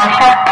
ঢোল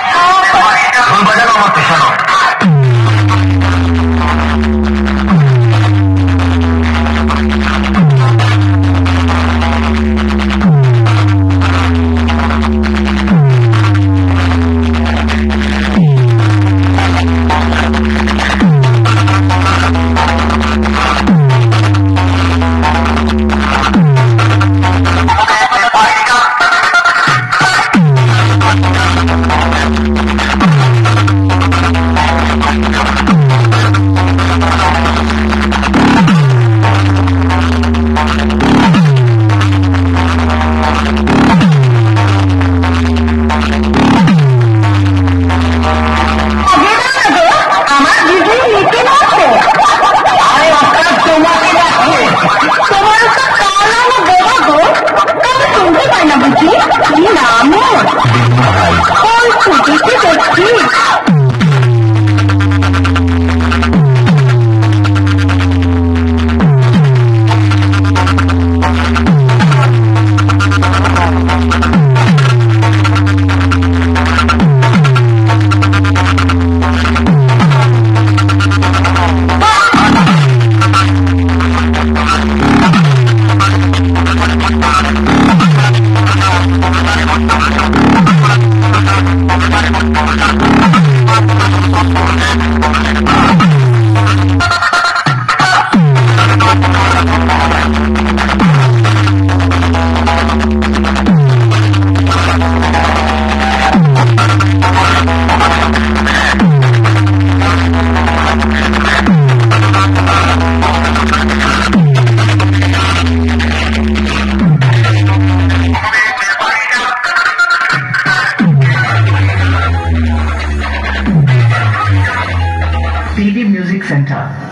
Ha ha ha! Thank you. PD Music Center